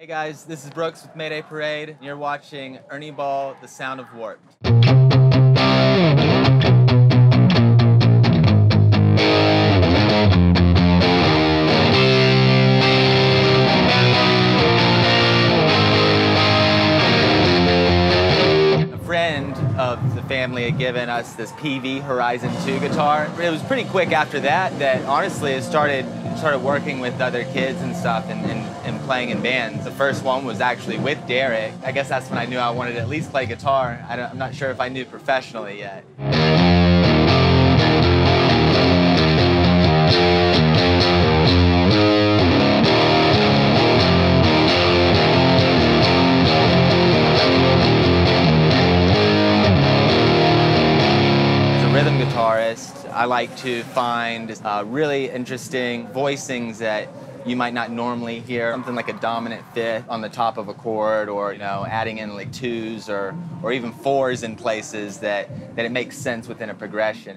Hey guys, this is Brooks with Mayday Parade. and You're watching Ernie Ball, The Sound of Warped. A friend of the family had given us this Peavey Horizon 2 guitar. It was pretty quick after that that honestly it started started working with other kids and stuff and, and, and playing in bands. The first one was actually with Derek. I guess that's when I knew I wanted to at least play guitar. I I'm not sure if I knew professionally yet. Guitarist, I like to find uh, really interesting voicings that you might not normally hear. Something like a dominant fifth on the top of a chord, or you know, adding in like twos or or even fours in places that that it makes sense within a progression.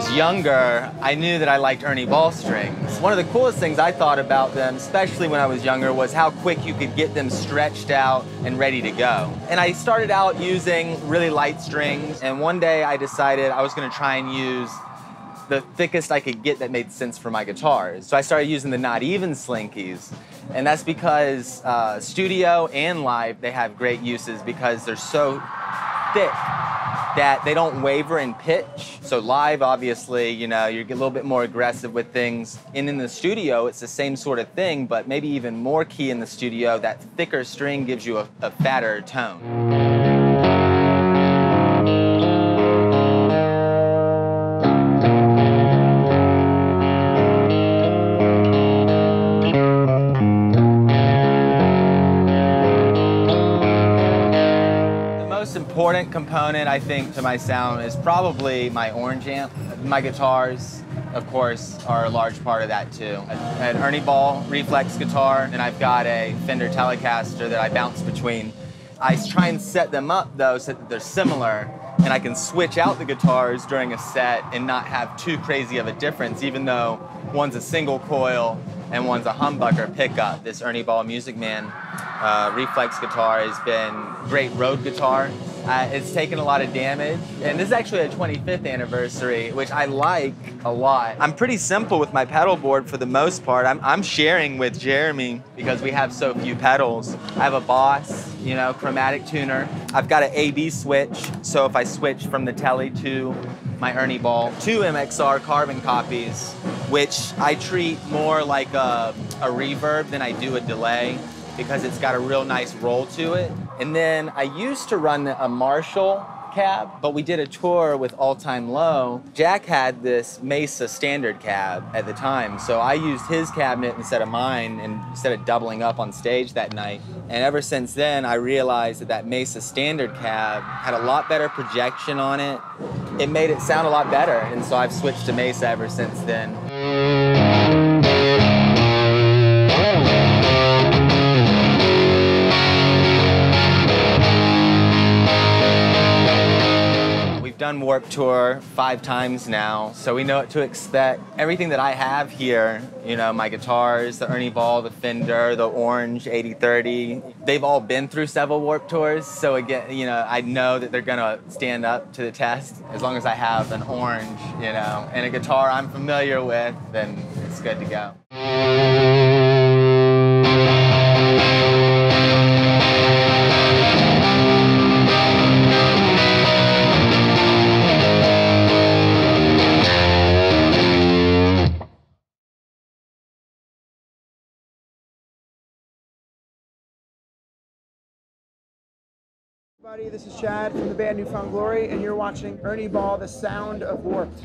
Was younger, I knew that I liked Ernie Ball strings. One of the coolest things I thought about them, especially when I was younger, was how quick you could get them stretched out and ready to go. And I started out using really light strings, and one day I decided I was gonna try and use the thickest I could get that made sense for my guitars. So I started using the not even slinkies. And that's because uh, studio and live, they have great uses because they're so thick that they don't waver in pitch. So live, obviously, you know, you get a little bit more aggressive with things. And in the studio, it's the same sort of thing, but maybe even more key in the studio. That thicker string gives you a, a fatter tone. Important component, I think, to my sound is probably my orange amp. My guitars, of course, are a large part of that too. I An Ernie Ball reflex guitar, and I've got a Fender Telecaster that I bounce between. I try and set them up though so that they're similar, and I can switch out the guitars during a set and not have too crazy of a difference, even though one's a single coil and one's a humbucker pickup. This Ernie Ball Music Man uh, reflex guitar has been great road guitar. Uh, it's taken a lot of damage, and this is actually a 25th anniversary, which I like a lot. I'm pretty simple with my pedal board for the most part. I'm, I'm sharing with Jeremy because we have so few pedals. I have a Boss, you know, chromatic tuner. I've got an AB switch, so if I switch from the Telly to my Ernie Ball, two MXR carbon copies, which I treat more like a, a reverb than I do a delay because it's got a real nice roll to it. And then I used to run a Marshall cab, but we did a tour with All Time Low. Jack had this Mesa standard cab at the time, so I used his cabinet instead of mine and instead of doubling up on stage that night. And ever since then, I realized that that Mesa standard cab had a lot better projection on it. It made it sound a lot better, and so I've switched to Mesa ever since then. Warped Tour five times now, so we know what to expect. Everything that I have here, you know, my guitars, the Ernie Ball, the Fender, the Orange AD30, they've all been through several Warped Tours, so again, you know, I know that they're gonna stand up to the test. As long as I have an Orange, you know, and a guitar I'm familiar with, then it's good to go. Everybody, this is Chad from the band New Found Glory, and you're watching Ernie Ball, The Sound of Warped.